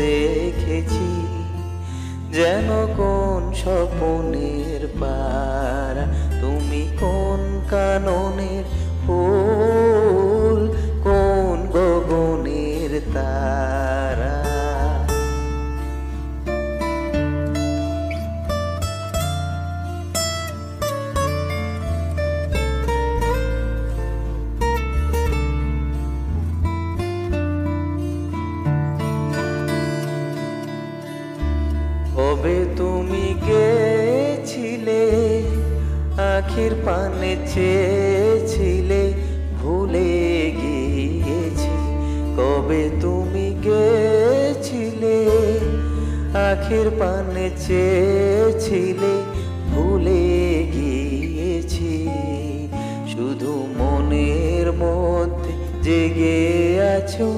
দেখেছি যেন কোন স্বপনের পারা আখির পানে চেয়েছিলে, ভুলে গিয়েছি। কবে তুমি গেছিলে? আখির পানে চেয়েছিলে, ভুলে গিয়েছি। শুধু মনের মধ্যে জেগে আছো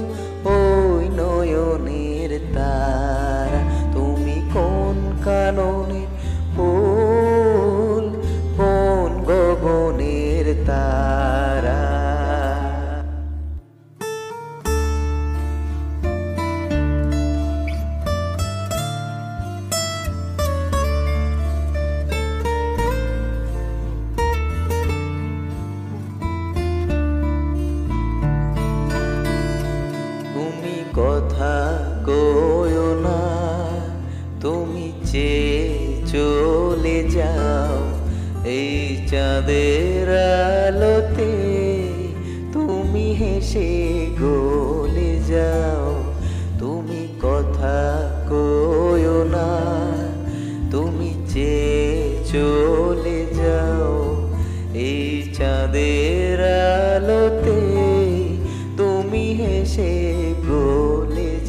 কথা কয় না তুমি চেয়ে চলে যাও। এই চাঁদের আলোতে তুমি হেসে গলে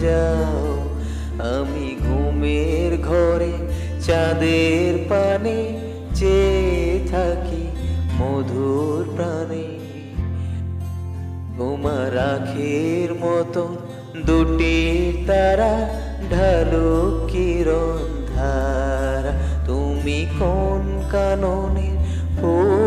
যাও। আমি ঘুমের ঘরে, চাঁদের পানে চেয়ে থাকি মধুর প্রাণে। তোমার আখের মতো দুটি তারা ঢালো কিরণ ধারা। তুমি কোন কাননে ফুল